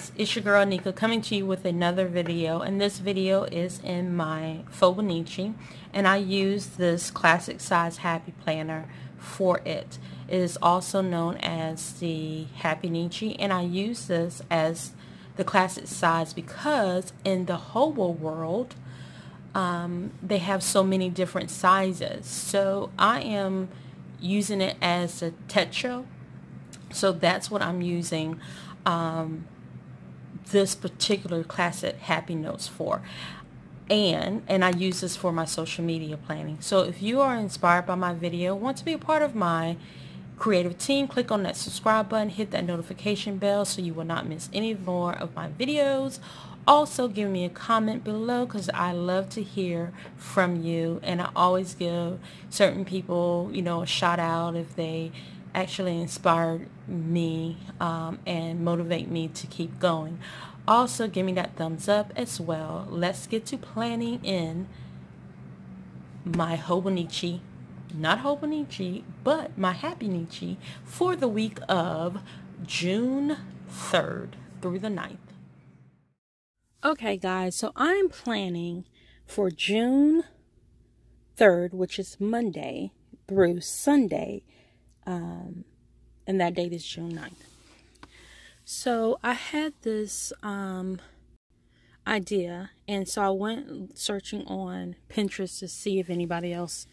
guys, it's your girl Nika coming to you with another video and this video is in my Hobonichi and I use this classic size happy planner for it. It is also known as the Happynichi and I use this as the classic size because in the Hobo world um, they have so many different sizes. So I am using it as a tetra. So that's what I'm using um, this particular class at Happy Notes for. And, and I use this for my social media planning. So if you are inspired by my video, want to be a part of my creative team, click on that subscribe button, hit that notification bell so you will not miss any more of my videos. Also, give me a comment below because I love to hear from you. And I always give certain people, you know, a shout out if they actually inspired me um, and motivate me to keep going. Also, give me that thumbs up as well. Let's get to planning in my Hobonichi not Hobonichi, but my Happynichi for the week of June 3rd through the 9th. Okay, guys, so I'm planning for June 3rd, which is Monday, through Sunday, um, and that date is June 9th. So I had this um, idea, and so I went searching on Pinterest to see if anybody else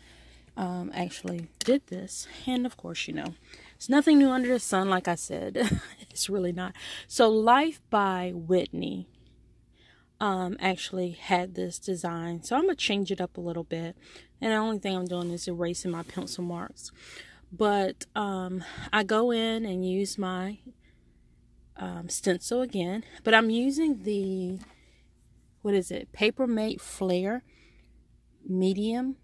um, actually did this. And of course, you know, it's nothing new under the sun, like I said. it's really not. So, Life by Whitney um, actually had this design. So, I'm going to change it up a little bit. And the only thing I'm doing is erasing my pencil marks. But um, I go in and use my um, stencil again. But I'm using the, what is it, Papermate Flair medium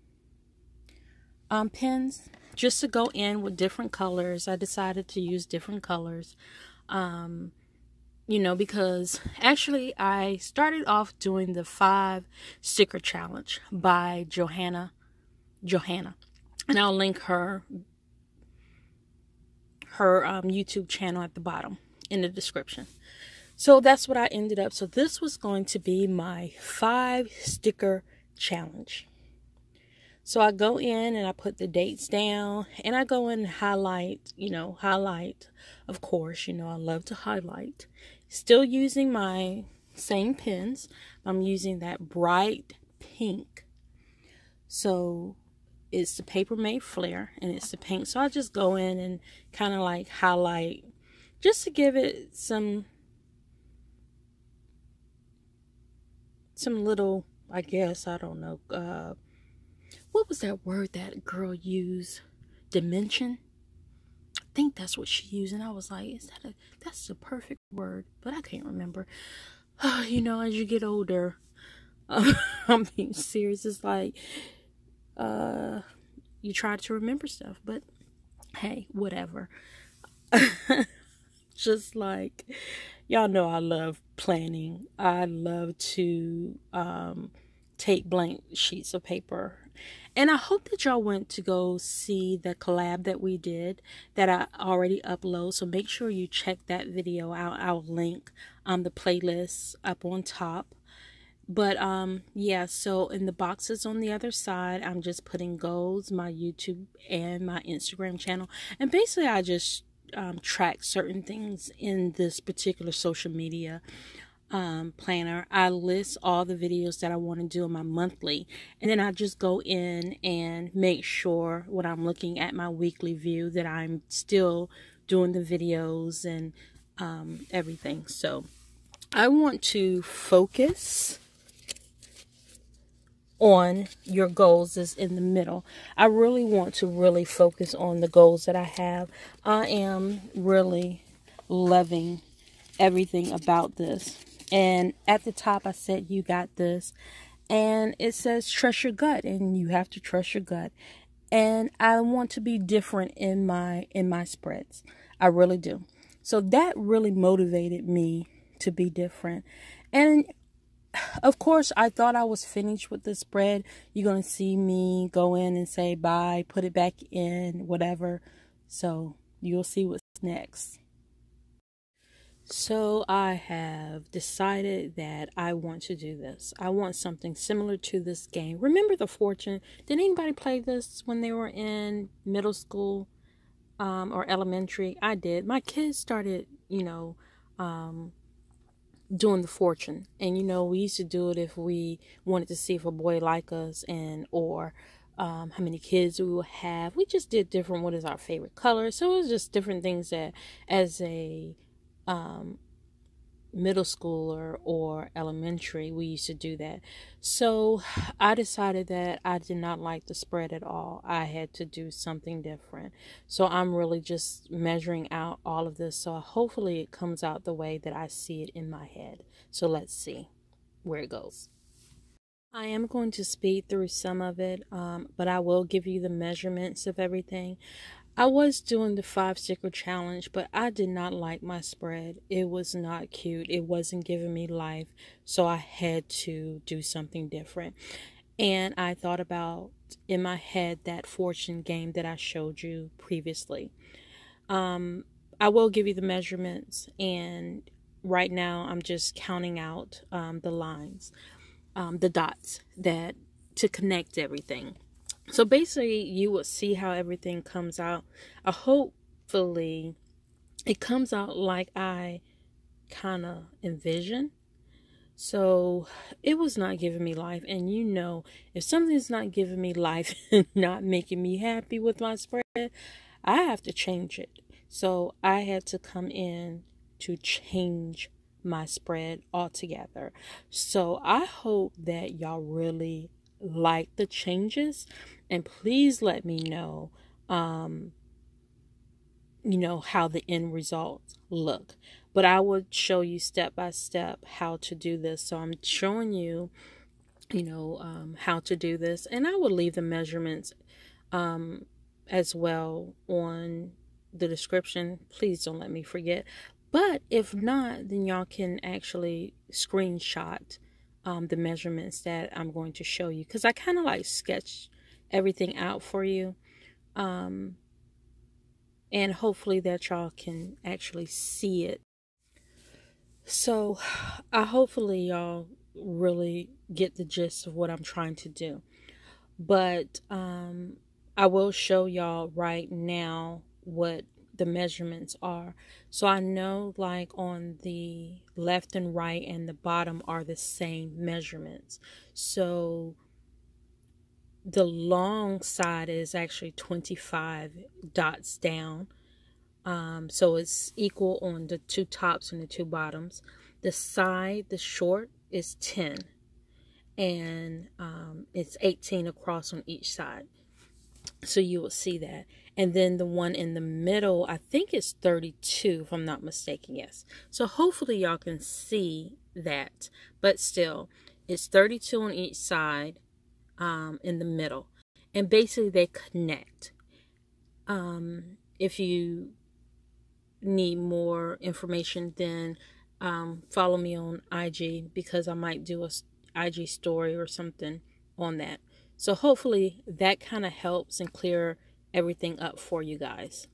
um, pens just to go in with different colors. I decided to use different colors. Um, you know, because actually I started off doing the five sticker challenge by Jo Hanna, Johanna, and I'll link her, her um, YouTube channel at the bottom in the description. So that's what I ended up. So this was going to be my five sticker challenge. So I go in and I put the dates down and I go in and highlight, you know, highlight. Of course, you know, I love to highlight. Still using my same pens. I'm using that bright pink. So it's the Paper Papermate Flair and it's the pink. So I just go in and kind of like highlight just to give it some some little, I guess, I don't know, uh, what was that word that girl used? Dimension? I think that's what she used. And I was like, is that a, that's the perfect word, but I can't remember. you know, as you get older, I'm being serious. It's like, uh, you try to remember stuff, but hey, whatever. Just like, y'all know I love planning. I love to, um, take blank sheets of paper and I hope that y'all went to go see the collab that we did that I already upload. So make sure you check that video out. I'll link um, the playlist up on top. But um yeah, so in the boxes on the other side, I'm just putting goals, my YouTube and my Instagram channel. And basically I just um, track certain things in this particular social media um, planner, I list all the videos that I want to do in my monthly. And then I just go in and make sure when I'm looking at my weekly view that I'm still doing the videos and um, everything. So I want to focus on your goals is in the middle. I really want to really focus on the goals that I have. I am really loving everything about this. And at the top, I said, You got this. And it says, Trust your gut. And you have to trust your gut. And I want to be different in my in my spreads. I really do. So that really motivated me to be different. And of course, I thought I was finished with the spread. You're going to see me go in and say bye, put it back in, whatever. So you'll see what's next. So I have decided that I want to do this. I want something similar to this game. Remember the fortune? Did anybody play this when they were in middle school um, or elementary? I did. My kids started, you know, um, doing the fortune, and you know, we used to do it if we wanted to see if a boy like us, and or um, how many kids we will have. We just did different. What is our favorite color? So it was just different things that, as a um, middle schooler or elementary, we used to do that. So I decided that I did not like the spread at all. I had to do something different. So I'm really just measuring out all of this. So hopefully it comes out the way that I see it in my head. So let's see where it goes. I am going to speed through some of it, um, but I will give you the measurements of everything. I was doing the five sticker challenge, but I did not like my spread. It was not cute. It wasn't giving me life. So I had to do something different. And I thought about in my head that fortune game that I showed you previously. Um, I will give you the measurements, and right now I'm just counting out um, the lines, um, the dots that to connect everything. So basically, you will see how everything comes out. Uh, hopefully, it comes out like I kind of envision. So it was not giving me life. And you know, if something's not giving me life and not making me happy with my spread, I have to change it. So I had to come in to change my spread altogether. So I hope that y'all really like the changes and please let me know um you know how the end results look. But i would show you step by step how to do this. So i'm showing you you know um, how to do this and i will leave the measurements um, as well on the description. Please don't let me forget. But if not then y'all can actually screenshot um, the measurements that I'm going to show you because I kind of like sketch everything out for you um, and hopefully that y'all can actually see it. So I hopefully y'all really get the gist of what I'm trying to do. But um, I will show y'all right now what the measurements are. So I know like on the left and right and the bottom are the same measurements. So the long side is actually 25 dots down. Um, so it's equal on the two tops and the two bottoms. The side, the short, is 10. And um, it's 18 across on each side. So you will see that. And then the one in the middle, I think it's 32, if I'm not mistaken. Yes. So hopefully y'all can see that. But still, it's 32 on each side um, in the middle. And basically they connect. Um, if you need more information, then um, follow me on IG because I might do a IG story or something on that. So hopefully that kind of helps and clear everything up for you guys.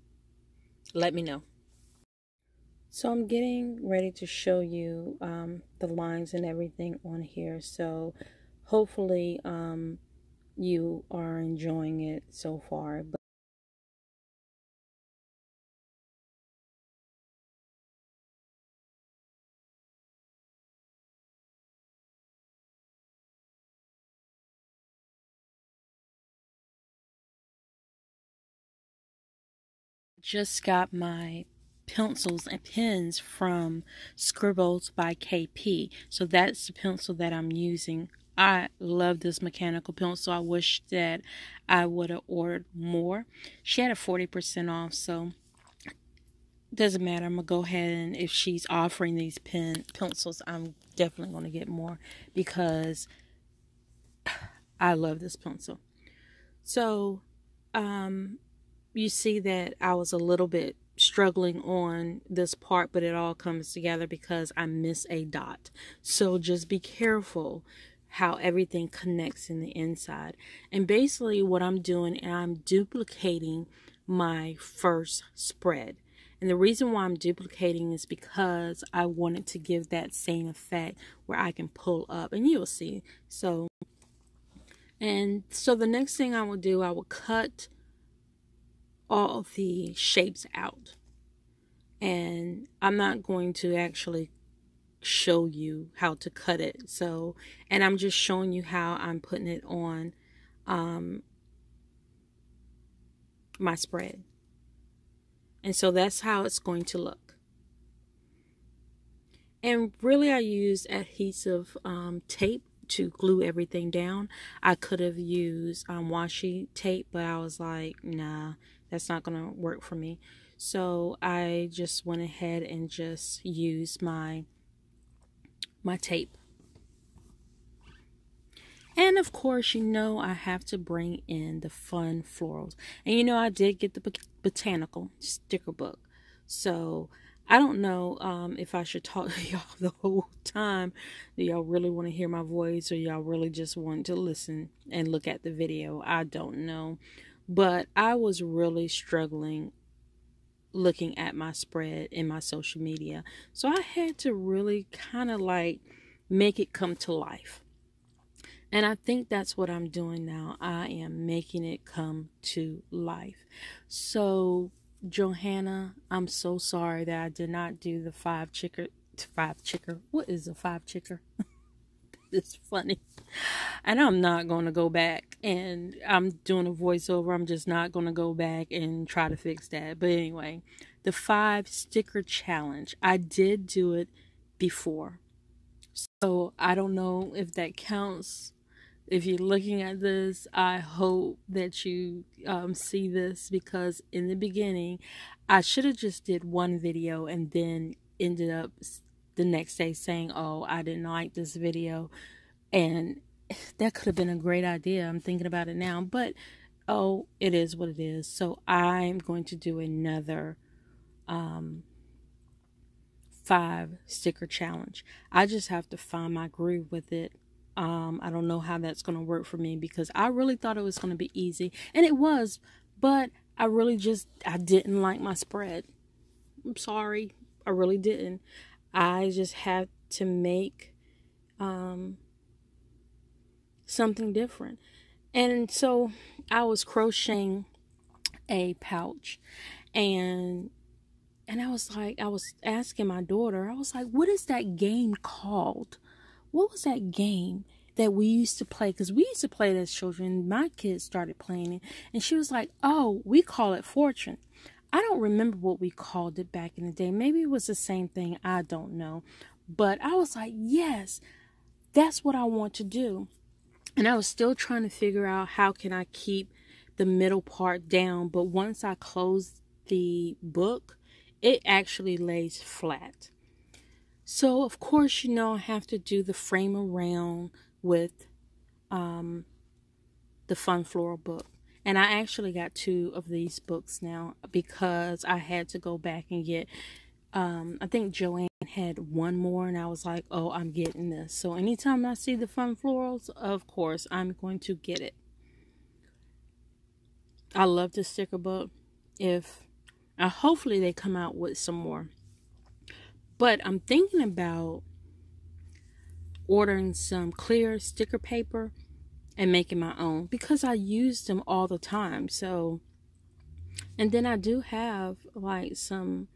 Let me know. So I'm getting ready to show you um, the lines and everything on here. So hopefully um, you are enjoying it so far. But just got my pencils and pens from Scribbles by KP. So that's the pencil that I'm using. I love this mechanical pencil. I wish that I would have ordered more. She had a 40% off, so doesn't matter. I'm gonna go ahead and if she's offering these pen pencils, I'm definitely gonna get more because I love this pencil. So, um, you see that I was a little bit struggling on this part, but it all comes together because I miss a dot. So just be careful how everything connects in the inside. And basically what I'm doing, and I'm duplicating my first spread. And the reason why I'm duplicating is because I wanted to give that same effect where I can pull up and you'll see. So, and so the next thing I will do, I will cut all the shapes out. And I'm not going to actually show you how to cut it. So, and I'm just showing you how I'm putting it on um, my spread. And so that's how it's going to look. And really I used adhesive um, tape to glue everything down. I could have used um, washi tape, but I was like, nah, that's not going to work for me. So I just went ahead and just used my my tape. And of course, you know I have to bring in the fun florals. And you know I did get the botanical sticker book. So I don't know um, if I should talk to y'all the whole time. Do y'all really want to hear my voice or y'all really just want to listen and look at the video? I don't know. But I was really struggling looking at my spread in my social media. So I had to really kind of like make it come to life. And I think that's what I'm doing now. I am making it come to life. So, Jo Hanna, I'm so sorry that I did not do the five chicker. Five chicker. What is a five chicker? it's funny. And I'm not going to go back and I'm doing a voiceover. I'm just not going to go back and try to fix that. But anyway, the five sticker challenge. I did do it before. So I don't know if that counts. If you're looking at this, I hope that you um, see this because in the beginning, I should have just did one video and then ended up the next day saying, "Oh, I didn't like this video," and that could have been a great idea. I'm thinking about it now, but oh, it is what it is. So I'm going to do another um, five sticker challenge. I just have to find my groove with it. Um, I don't know how that's going to work for me because I really thought it was going to be easy, and it was, but I really just I didn't like my spread. I'm sorry, I really didn't. I just had to make um, something different. And so I was crocheting a pouch and and I was like I was asking my daughter, I was like, what is that game called? What was that game that we used to play? Because we used to play it as children. My kids started playing it. And she was like, oh, we call it fortune. I don't remember what we called it back in the day. Maybe it was the same thing. I don't know. But I was like, yes, that's what I want to do. And I was still trying to figure out how can I keep the middle part down. But once I close the book, it actually lays flat. So, of course, you know, I have to do the frame around with um, the Fun Floral book. And I actually got two of these books now because I had to go back and get, um, I think Joann had one more, and I was like, oh, I'm getting this. So anytime I see the fun florals, of course, I'm going to get it. I love the sticker book. If uh, hopefully they come out with some more. But I'm thinking about ordering some clear sticker paper and making my own because I use them all the time. So, and then I do have like some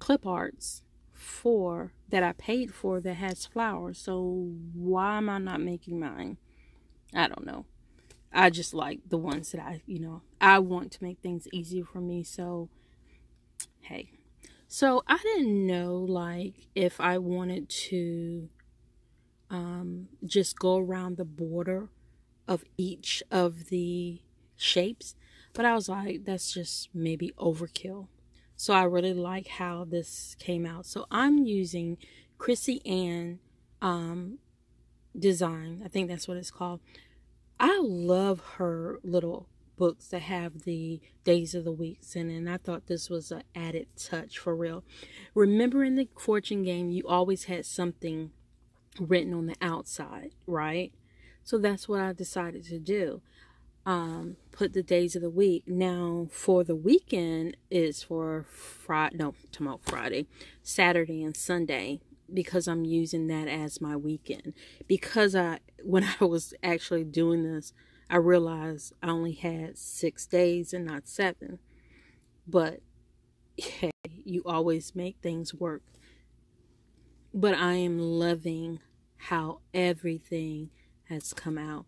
clip arts for that I paid for that has flowers. So why am I not making mine? I don't know. I just like the ones that I, you know, I want to make things easier for me. So, hey. So I didn't know like if I wanted to um, just go around the border of each of the shapes. But I was like, that's just maybe overkill. So I really like how this came out. So I'm using Krissyanne um, design. I think that's what it's called. I love her little books that have the days of the weeks in. And I thought this was an added touch for real. Remember in the fortune game, you always had something written on the outside, right? So that's what I decided to do. um, put the days of the week. Now, for the weekend is for Friday, no, tomorrow, Friday, Saturday, and Sunday because I'm using that as my weekend. Because I, when I was actually doing this, I realized I only had six days and not seven. But hey, you always make things work. But I am loving how everything has come out.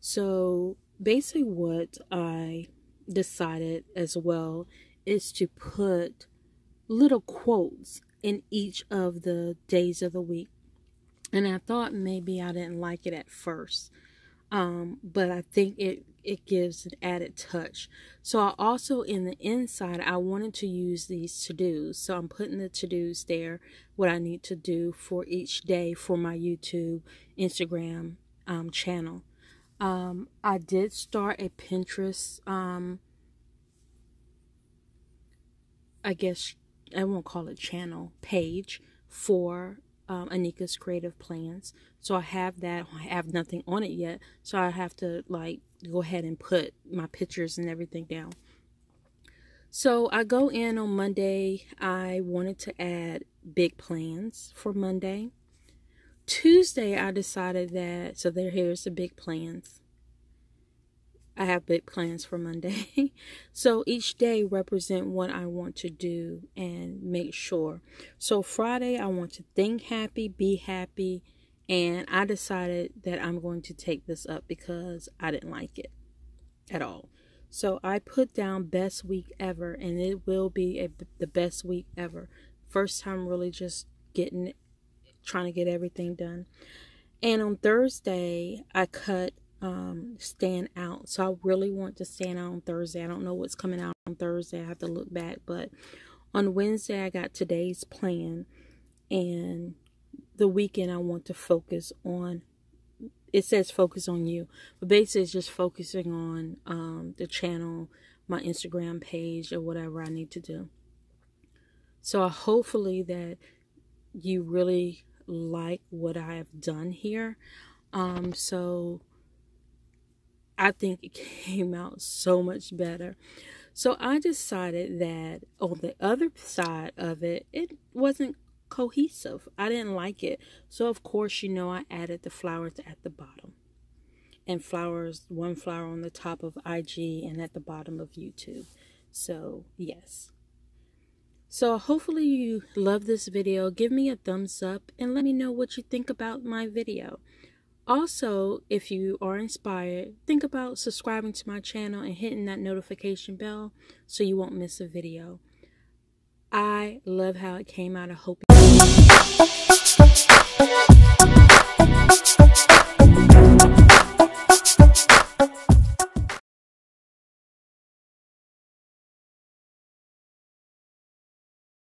So basically, what I decided as well is to put little quotes in each of the days of the week. And I thought maybe I didn't like it at first. Um, but I think it it gives an added touch. So I also in the inside I wanted to use these to-dos. So I'm putting the to-dos there, what I need to do for each day for my YouTube, Instagram um, channel. Um, I did start a Pinterest um, I guess I won't call it channel page for um, Anika's Kreative Plans. So I have that. I have nothing on it yet. So I have to like go ahead and put my pictures and everything down. So I go in on Monday. I wanted to add big plans for Monday. Tuesday, I decided that, so there, here's the big plans. I have big plans for Monday. so each day represent what I want to do and make sure. So Friday I want to think happy, be happy, and I decided that I'm going to take this up because I didn't like it at all. So I put down best week ever and it will be a, the best week ever. First time really just getting trying to get everything done. And on Thursday I cut um, stand out. So I really want to stand out on Thursday. I don't know what's coming out on Thursday. I have to look back. But on Wednesday, I got today's plan. And the weekend, I want to focus on. It says focus on you. But basically, it's just focusing on um, the channel, my Instagram page, or whatever I need to do. So hopefully that you really like what I have done here. Um, so I think it came out so much better. So I decided that on the other side of it, it wasn't cohesive. I didn't like it. So of course, you know, I added the flowers at the bottom. And flowers, one flower on the top of IG and at the bottom of YouTube. So, yes. So hopefully you love this video. Give me a thumbs up and let me know what you think about my video. Also, if you are inspired, think about subscribing to my channel and hitting that notification bell so you won't miss a video. I love how it came out. I hope